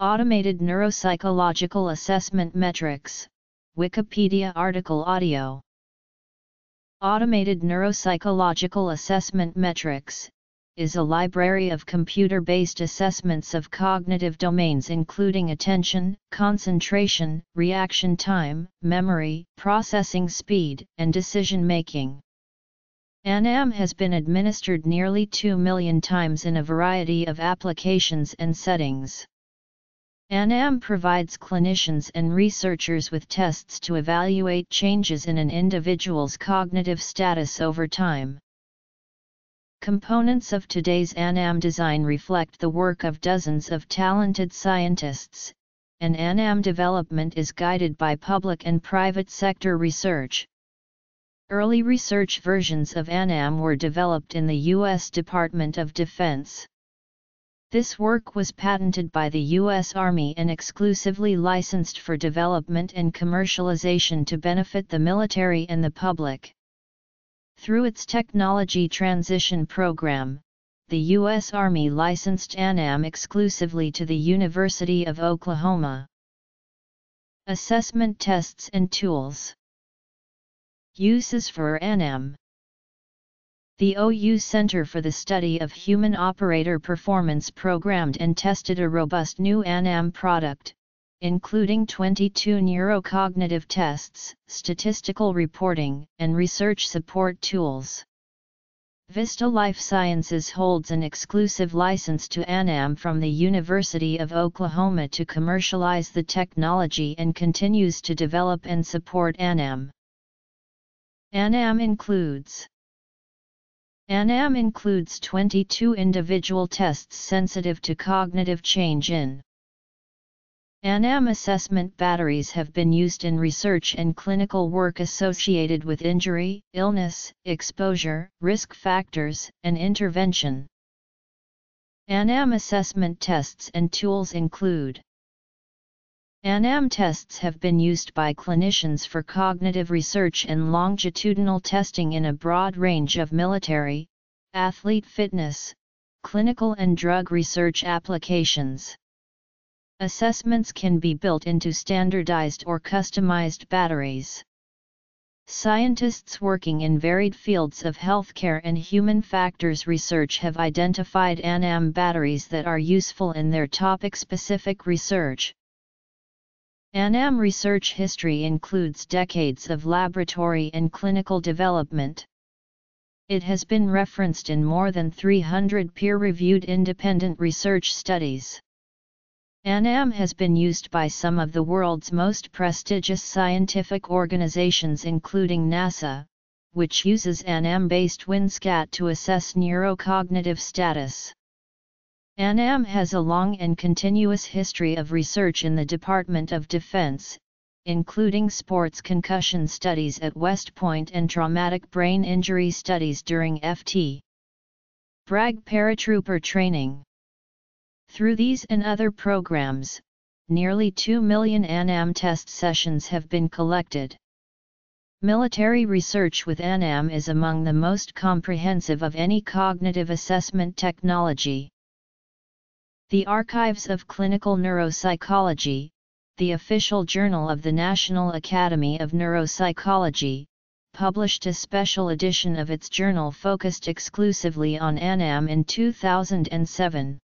Automated Neuropsychological Assessment Metrics, Wikipedia article audio. Automated Neuropsychological Assessment Metrics is a library of computer-based assessments of cognitive domains including attention, concentration, reaction time, memory, processing speed, and decision-making. ANAM has been administered nearly 2 million times in a variety of applications and settings. ANAM provides clinicians and researchers with tests to evaluate changes in an individual's cognitive status over time. Components of today's ANAM design reflect the work of dozens of talented scientists, and ANAM development is guided by public and private sector research. Early research versions of ANAM were developed in the U.S. Department of Defense. This work was patented by the U.S. Army and exclusively licensed for development and commercialization to benefit the military and the public. Through its Technology Transition Program, the U.S. Army licensed ANAM exclusively to the University of Oklahoma. Assessment Tests and Tools Uses for ANAM The OU Center for the Study of Human Operator Performance programmed and tested a robust new ANAM product, including 22 neurocognitive tests, statistical reporting, and research support tools. Vista Life Sciences holds an exclusive license to ANAM from the University of Oklahoma to commercialize the technology and continues to develop and support ANAM. ANAM includes ANAM includes 22 individual tests sensitive to cognitive change in ANAM assessment batteries have been used in research and clinical work associated with injury, illness, exposure, risk factors, and intervention. ANAM assessment tests and tools include ANAM tests have been used by clinicians for cognitive research and longitudinal testing in a broad range of military, athlete fitness, clinical and drug research applications. Assessments can be built into standardized or customized batteries. Scientists working in varied fields of healthcare and human factors research have identified ANAM batteries that are useful in their topic-specific research. ANAM research history includes decades of laboratory and clinical development. It has been referenced in more than 300 peer-reviewed independent research studies. ANAM has been used by some of the world's most prestigious scientific organizations including NASA, which uses ANAM-based WinSCAT to assess neurocognitive status. ANAM has a long and continuous history of research in the Department of Defense, including sports concussion studies at West Point and traumatic brain injury studies during FT. Bragg paratrooper training. Through these and other programs, nearly 2 million ANAM test sessions have been collected. Military research with ANAM is among the most comprehensive of any cognitive assessment technology. The Archives of Clinical Neuropsychology, the official journal of the National Academy of Neuropsychology, published a special edition of its journal focused exclusively on ANAM in 2007.